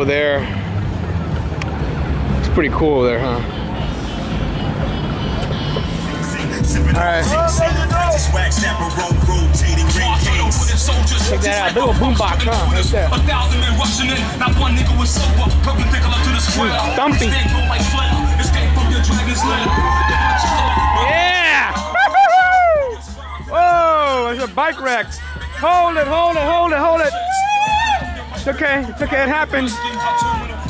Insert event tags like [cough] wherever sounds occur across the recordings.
over there. It's pretty cool there, huh? Alright. Check that out. Boombox, huh? Right there. A thousand men rushing in, not one nigga was sober. Perpendicular to the square. Thumping. Stand go like flare. Escape from your dragon's lair. Yeah! [laughs] Whoa, there's a bike wreck. Hold it, hold it, hold it, hold it. It's okay, it's okay, it happens.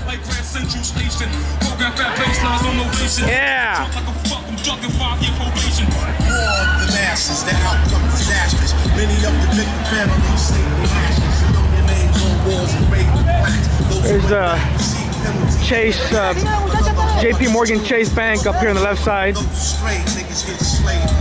Like Grand Central Station. Program fat baselines on ovation. Yeah. Like a fucking drunk and five-year probation. War of the masses, the outcome disastrous. Many of the victim families sleep in ashes. You know your names on walls and rape plaques. Those There's, uh. Chase, uh, JP Morgan Chase Bank up here on the left side.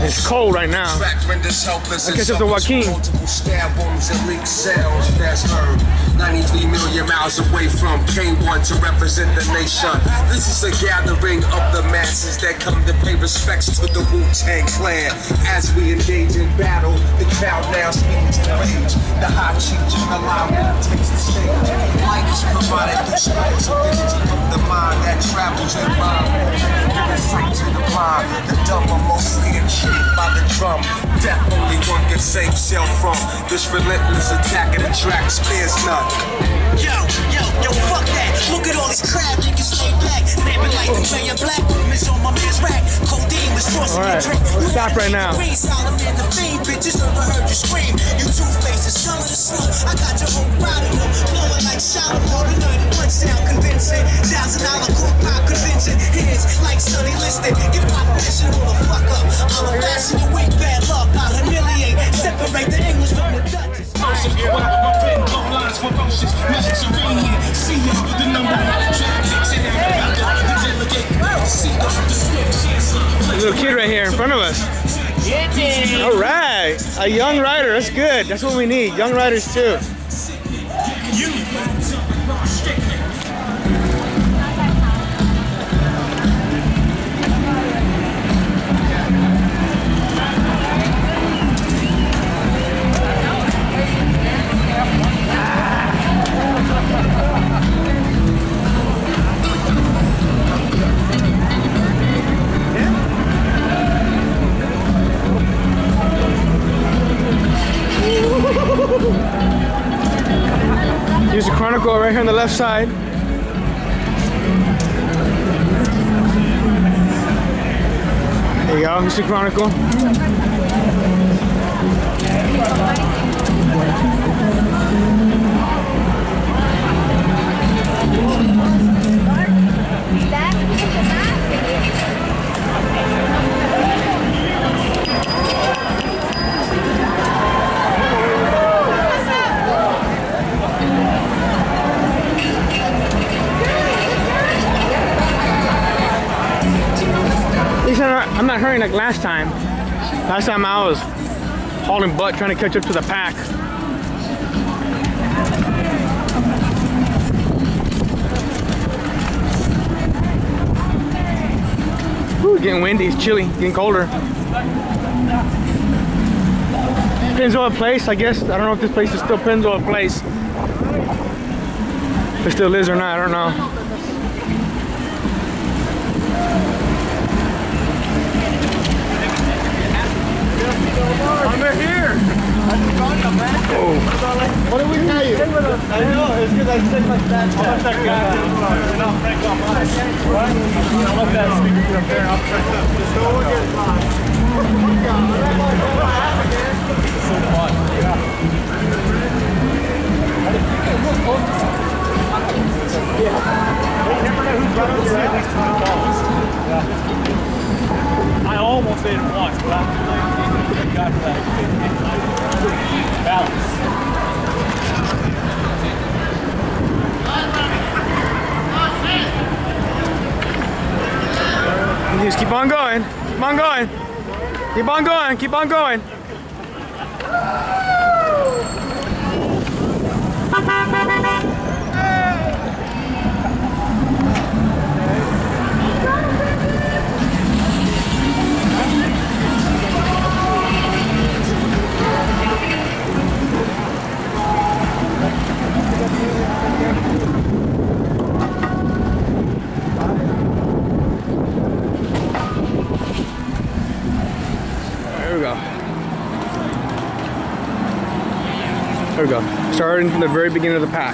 It's cold right now. Helpless catch up to Joaquin. Multiple stab wounds and leaked cells. That's her. 93 million miles away from K1 to represent the nation. This is a gathering of the masses that come to pay respects to the Wu-Tang Clan. As we engage in battle, the crowd now speaks to rage. The hot chief Jalali takes the stage. Light is provided through stripes of energy of the mind that travels in rhyme. Giving to the blind. The dumb are mostly intrigued by the drum. Death only one can save self from this relentless attack the track spares none. Yo, yo, yo, fuck that. Look at all these crab niggas stay back. Lamping like the player black women's on my man's rack. Codeine was right, the drink. let's stop right now. Green Solomon, the fiend bitches overheard you scream. You two faces, selling the slum. I got your whole crowd of them. Blowing like Shalimar tonight. One sound convincing. Thousand dollar court pop convention. Here's like Sonny listed. Give my hold the fuck up. I'll harass you with bad luck. I'll humiliate. Separate the English from the Dutch. Ferocious, with my pen, no lines ferocious. Mediterranean, see ya, the number one track. Sit down, the delegate. See ya, the swift chancellor. Little kid right here in front of us. All right, a young rider. That's good. That's what we need. Young riders too. Here's left side. There you go. Mr. Chronicle. Like last time. Last time I was hauling butt trying to catch up to the pack. Ooh, getting windy, it's chilly, getting colder. Pennzoil Place, I guess. I don't know if this place is still Pennzoil Place. If it still is or not, I don't know. Under here. What did we tell you? I know, it's because I said like that. I'll let that guy and I'll crank on mine. What? I'll let that speaker get up there and I'll crank up. Just no one gets mine. So fun. Yeah. I almost ate it once, but I got that balance. Just keep on going. Keep on going. Keep on going. Keep on going. Starting from the very beginning of the pack.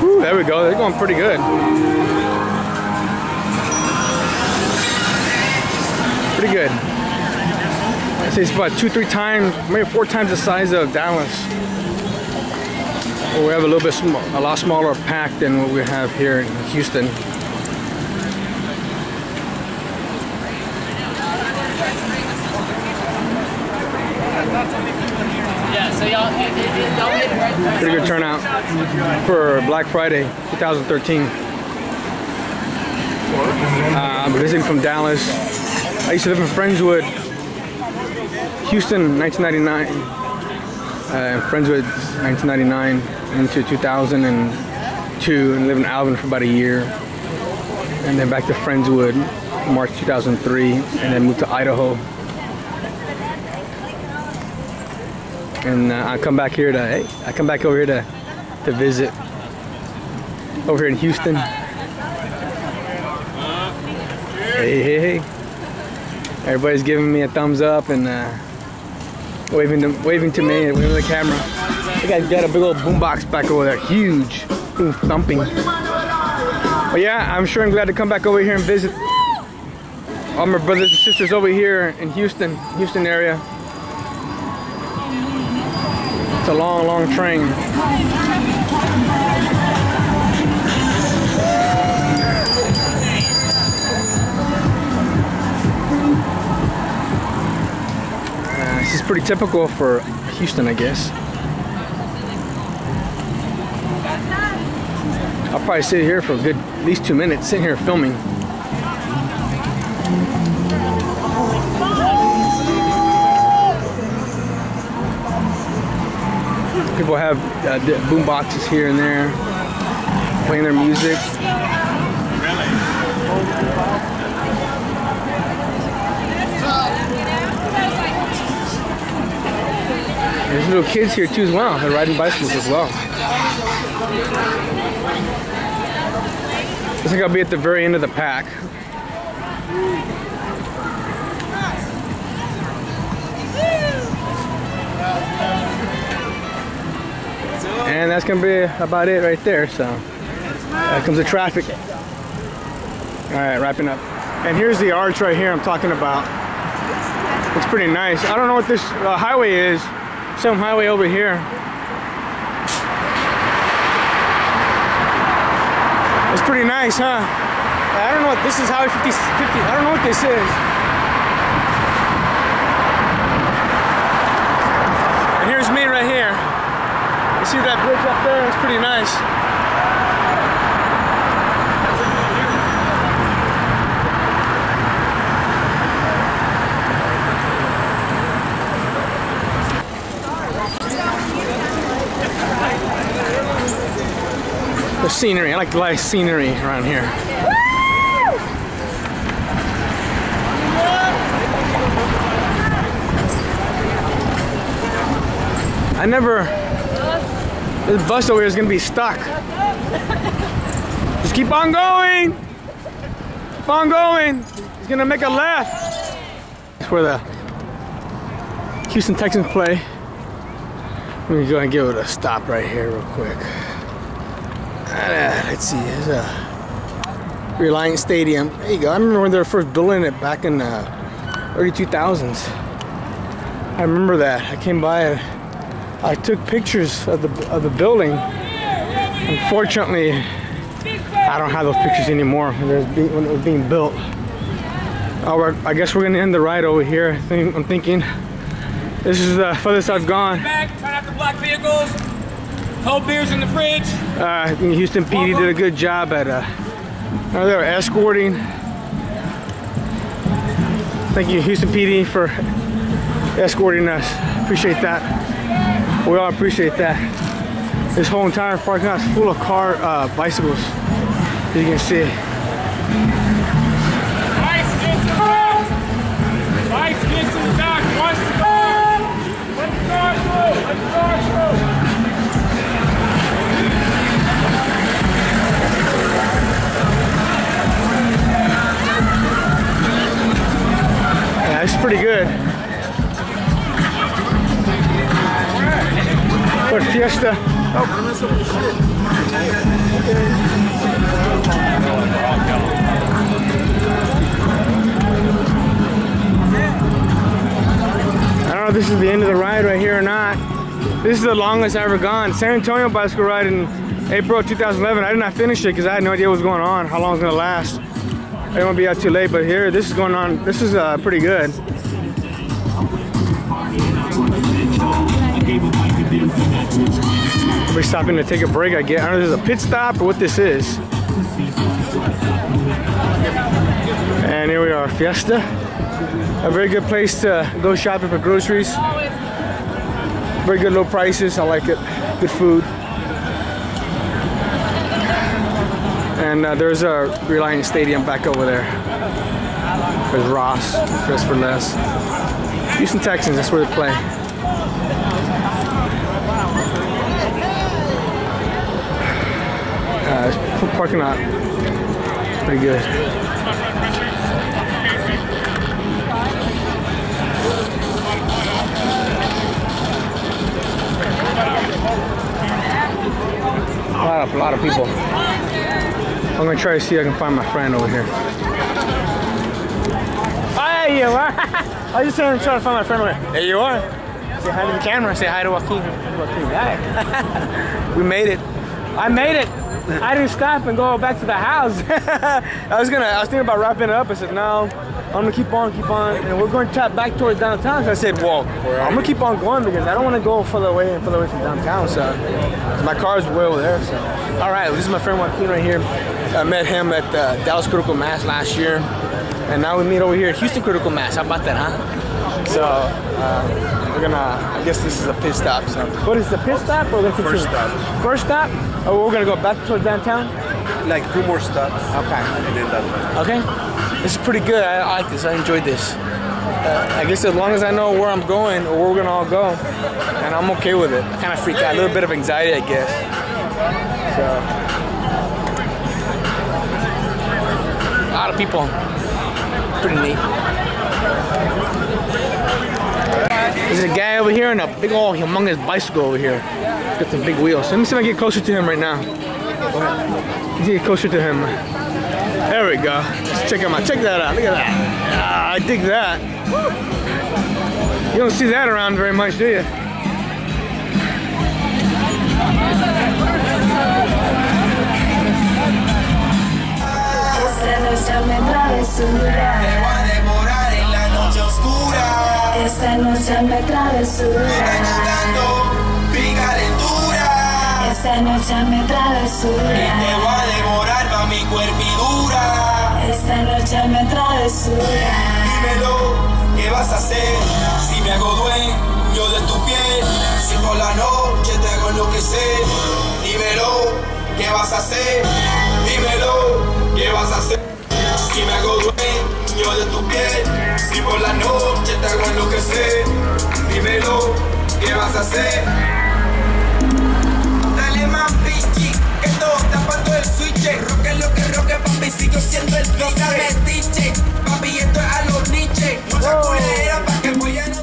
Whew, there we go. They're going pretty good. Pretty good. I say it's about two, three times, maybe four times the size of Dallas. We have a little bit a lot smaller pack than what we have here in Houston. Yeah, so y'all, y'all hit it right Pretty good turnout for Black Friday 2013. Uh, I'm visiting from Dallas. I used to live in Friendswood, Houston, 1999. Uh, Friendswood, 1999 into 2002, and lived in Alvin for about a year, and then back to Friendswood, March 2003, and then moved to Idaho. And uh, I come back here to hey, I come back over here to to visit over here in Houston. Hey, hey, hey! Everybody's giving me a thumbs up and uh, waving to waving to me and waving to the camera. You guys got a big old boombox back over there, huge, boom thumping. But yeah, I'm sure I'm glad to come back over here and visit all my brothers and sisters over here in Houston, Houston area. It's a long, long train. Uh, this is pretty typical for Houston, I guess. I'll probably sit here for a good at least two minutes, sitting here filming. People have uh, boom boxes here and there, playing their music. There's little kids here too as well. They're riding bicycles as well. Looks like I'll be at the very end of the pack. And that's gonna be about it right there. So that comes the traffic. All right, wrapping up. And here's the arch right here I'm talking about. It's pretty nice. I don't know what this uh, highway is. Some highway over here. It's pretty nice, huh? I don't know what this is. Highway 50, 50. I don't know what this is. And here's me right here. You see that bridge up there? It's pretty nice. The scenery, I like the light scenery around here. I never this bus over here is gonna be stuck. Just keep on going. Keep on going. He's gonna make a left. That's where the Houston Texans play. Let me go and give it a stop right here real quick. Uh, let's see, there's a Reliant Stadium. There you go. I remember when they were first building it back in the early 2000s. I remember that. I came by and I took pictures of the of the building. Unfortunately, I don't have those pictures anymore when it was being built. Oh, I guess we're gonna end the ride over here. I think, I'm thinking this is the furthest I've gone. Back, try not to block vehicles. Cold beers in the fridge. Uh, Houston PD did a good job at uh, oh, they were escorting. Thank you, Houston PD, for escorting us. Appreciate that. We all appreciate that. This whole entire parking lot is full of car uh, bicycles, you can see. If this is the end of the ride right here or not. This is the longest I've ever gone. San Antonio bicycle ride in April 2011. I did not finish it because I had no idea what was going on, how long it was gonna last. I didn't want to be out too late, but here, this is going on. This is uh, pretty good. We're stopping to take a break. I get. I don't know if this is a pit stop or what this is. And here we are, Fiesta. A very good place to go shopping for groceries. Very good low prices. I like it. Good food. And uh, there's a Reliant Stadium back over there. There's Ross, Dress for Less. Houston Texans, that's where they play. Uh, parking lot, pretty good. A lot of, a lot of people. I'm gonna try to see if I can find my friend over here. There you are. [laughs] I was just trying to find my friend over here. There you are. Say hi to the camera. Say hi to Joaquin. Joaquin, hi. [laughs] we made it. I made it. I didn't stop and go back to the house. [laughs] I was gonna. I was thinking about wrapping it up. I said no. I'm gonna keep on, keep on, and we're going to tap back towards downtown. So I said, well, I'm gonna keep on going because I don't want to go further away and further away from downtown. So my car's way over there. So all right, this is my friend Joaquin right here. I met him at uh, Dallas Critical Mass last year, and now we meet over here at Houston Critical Mass. How about that, huh? So uh, we're gonna. I guess this is a pit stop. So what is the pit stop or the First stop. First stop. Oh, we're gonna go back towards downtown. Like two more stops. Okay. And then that Okay. This is pretty good. I, I like this. I enjoyed this. Uh, I guess as long as I know where I'm going or where we're gonna all go, and I'm okay with it. I kind of freak out, a little bit of anxiety, I guess. So, a lot of people. Pretty neat. There's a guy over here and a big old humongous bicycle over here. Got some big wheels. Let me see if I can get closer to him right now. Let me get closer to him. There we go. Let's check him out. Check that out. Look at that. Ah, I dig that. You don't see that around very much, do you? Esta noche me travesura. Me voy a demorar en la noche oscura. Esta noche me travesura. Cantando mi calentura. Esta noche me Y te travesura. voy a demorar pa' mi cuerpidura. Esta noche me travesura. Dímelo, ¿qué vas a hacer? Si me hago dueño de tu piel. Si por la noche te hago enloquecer. Dímelo, ¿qué vas a hacer? Dímelo, ¿qué vas a hacer? Si me hago dueño de tu piel. Si por la noche te hago enloquecer. Dímelo, ¿qué vas a hacer? Dale más switch. Roque lo que roque, papi, sigo siendo el No metiche, papi, esto es a los niches. Mucha oh. culera pa' que voy a